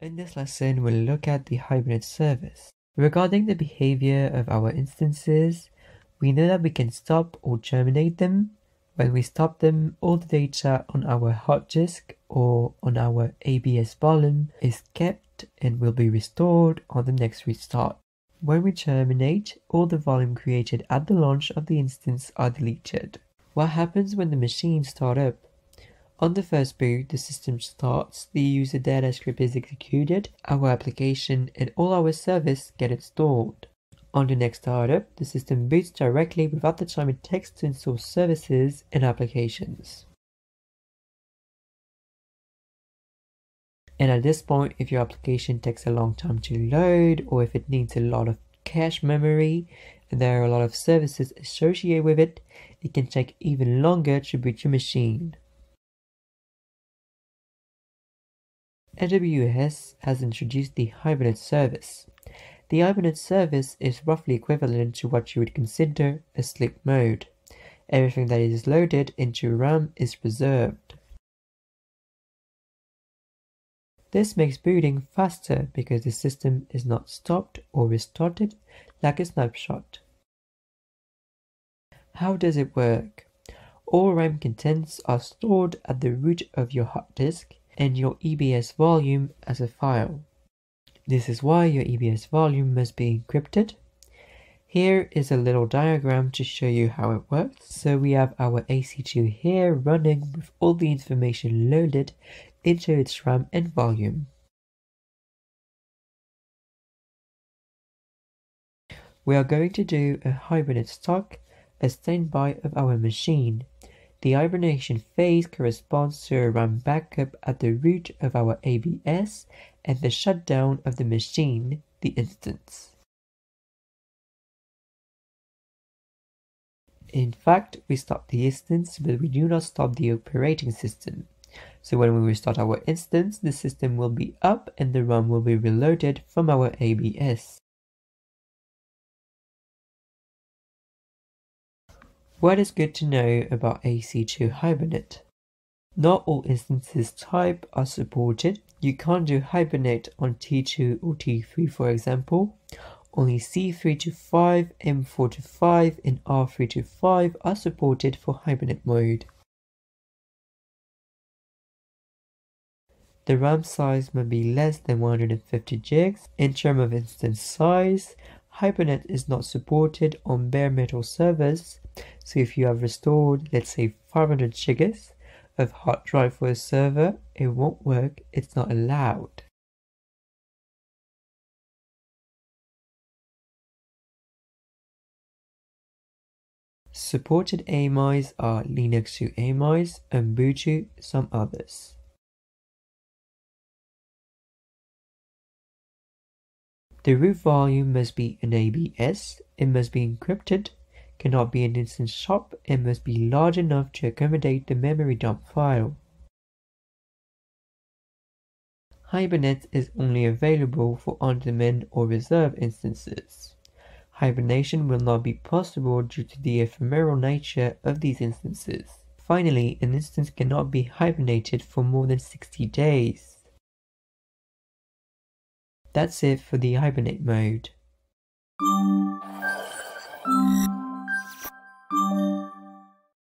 In this lesson, we'll look at the hybrid service. Regarding the behavior of our instances, we know that we can stop or terminate them. When we stop them, all the data on our hard disk or on our EBS volume is kept and will be restored on the next restart. When we terminate, all the volume created at the launch of the instance are deleted. What happens when the machine starts up? On the first boot, the system starts, the user data script is executed, our application and all our service get installed. On the next startup, the system boots directly without the time it takes to install services and applications. And at this point, if your application takes a long time to load or if it needs a lot of cache memory and there are a lot of services associated with it, it can take even longer to boot your machine. AWS has introduced the Hibernate service. The Hibernate service is roughly equivalent to what you would consider a sleep mode. Everything that is loaded into RAM is preserved. This makes booting faster because the system is not stopped or restarted like a snapshot. How does it work? All RAM contents are stored at the root of your hard disk and your EBS volume as a file. This is why your EBS volume must be encrypted. Here is a little diagram to show you how it works. So we have our EC2 here running with all the information loaded into its RAM and volume. We are going to do a hibernate stock, a standby of our machine. The hibernation phase corresponds to a RAM backup at the root of our EBS and the shutdown of the machine, the instance. In fact, we stop the instance, but we do not stop the operating system. So when we restart our instance, the system will be up and the RAM will be reloaded from our EBS. What is good to know about EC2 Hibernate? Not all instances type are supported. You can't do Hibernate on T2 or T3 for example. Only C3 to 5, M4 to 5 and R3 to 5 are supported for Hibernate mode. The RAM size must be less than 150 gigs. In terms of instance size, Hibernate is not supported on bare metal servers so if you have restored, let's say 500 gigas of hard drive for a server, it won't work, it's not allowed. Supported AMIs are Linux 2 AMIs, and Ubuntu, some others. The root volume must be an EBS, it must be encrypted, cannot be an instant shop and must be large enough to accommodate the memory dump file. Hibernate is only available for on-demand or reserve instances. Hibernation will not be possible due to the ephemeral nature of these instances. Finally, an instance cannot be hibernated for more than 60 days. That's it for the hibernate mode.